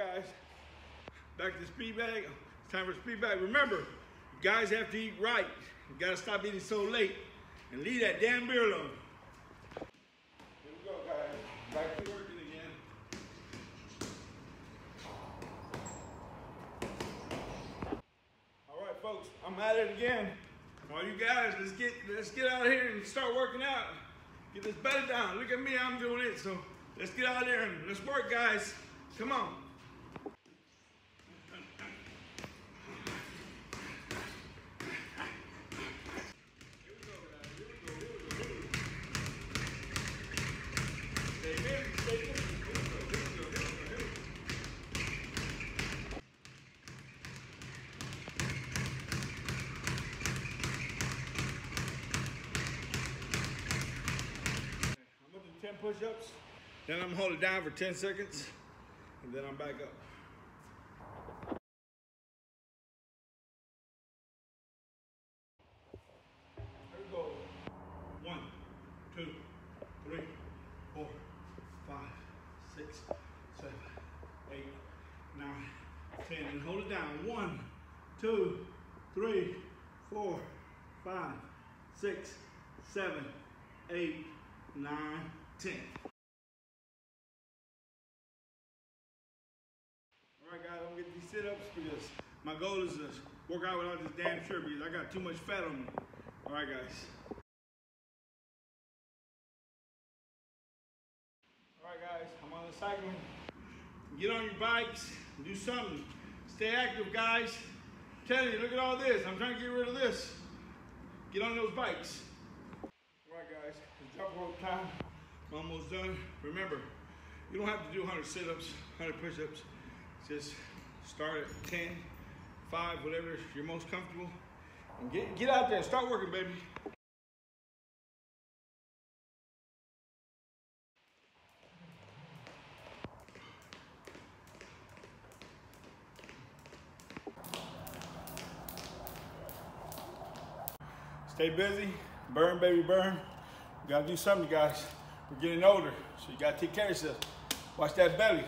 guys. Back to speed bag. It's time for speed bag. Remember, you guys have to eat right. You gotta stop eating so late and leave that damn beer alone. Here we go, guys. Back to working again. All right, folks. I'm at it again. All you guys, let's get let's get out of here and start working out. Get this belly down. Look at me, I'm doing it. So let's get out there and let's work, guys. Come on. Here we go, guys. Here we go. Here we go. Here we go. Stay busy, stay busy. Here we go. Here we go. Here we go. Here we go. I'm gonna do 10 push-ups, then I'm gonna hold it down for 10 seconds, and then I'm back up. Here we go. One, two, three, four, five, six, seven, eight, nine, ten. And hold it down. One, two, three, four, five, six, seven, eight, nine, ten. All right, guys, I'm gonna get these sit-ups because my goal is to work out without this damn shirt because I got too much fat on me. All right, guys. All right, guys, I'm on the cycle. Get on your bikes, do something. Stay active, guys. I'm telling you, look at all this. I'm trying to get rid of this. Get on those bikes. All right, guys, it's jump rope time. I'm almost done. Remember, you don't have to do 100 sit-ups, 100 push-ups. Just start at 10, 5, whatever you're most comfortable. And get, get out there and start working, baby. Stay busy, burn, baby, burn. You gotta do something, guys. We're getting older, so you gotta take care of yourself. Watch that belly.